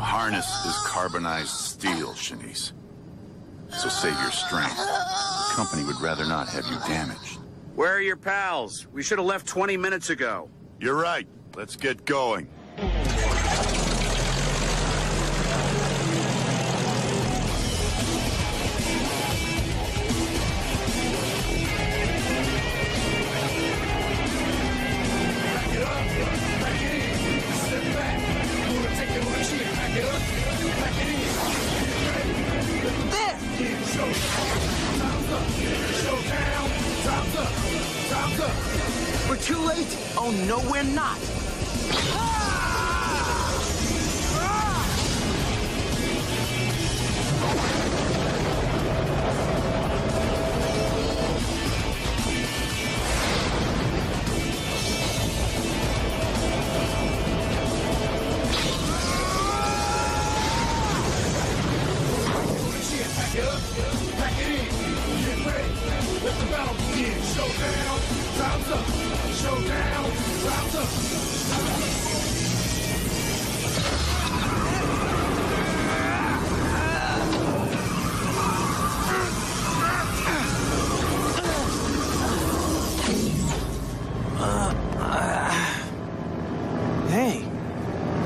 harness is carbonized steel, Shenice. So save your strength. The company would rather not have you damaged. Where are your pals? We should have left 20 minutes ago. You're right. Let's get going. We're too late. Oh, no, we're not. Hey,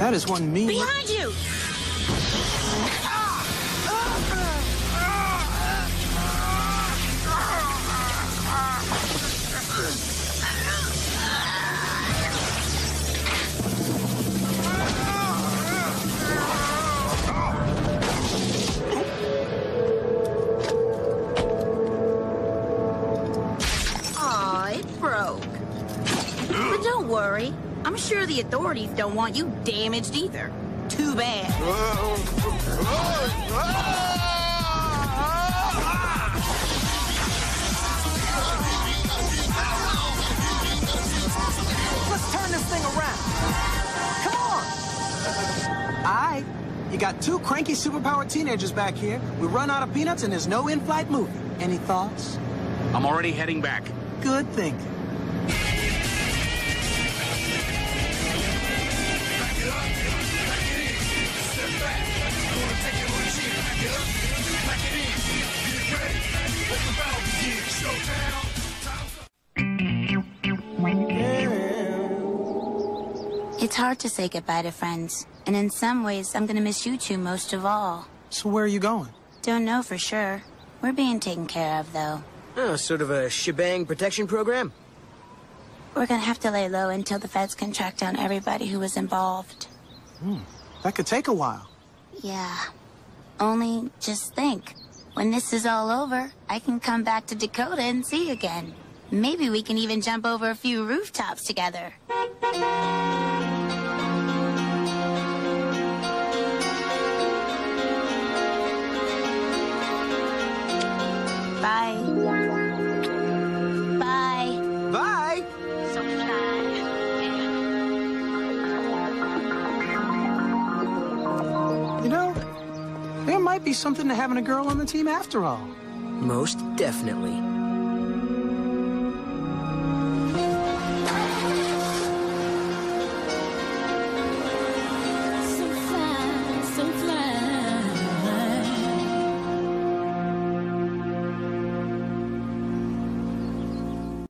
that is one mean. Behind you! But don't worry. I'm sure the authorities don't want you damaged either. Too bad. Let's turn this thing around. Come on. All right. You got two cranky superpowered teenagers back here. We run out of peanuts and there's no in-flight movie. Any thoughts? I'm already heading back. Good thinking. It's hard to say goodbye to friends, and in some ways, I'm gonna miss you two most of all. So where are you going? Don't know for sure. We're being taken care of, though. Oh, sort of a SheBang protection program? We're gonna have to lay low until the feds can track down everybody who was involved. Hmm. That could take a while. Yeah. Only just think, when this is all over, I can come back to Dakota and see you again. Maybe we can even jump over a few rooftops together. Bye. There might be something to having a girl on the team after all. Most definitely.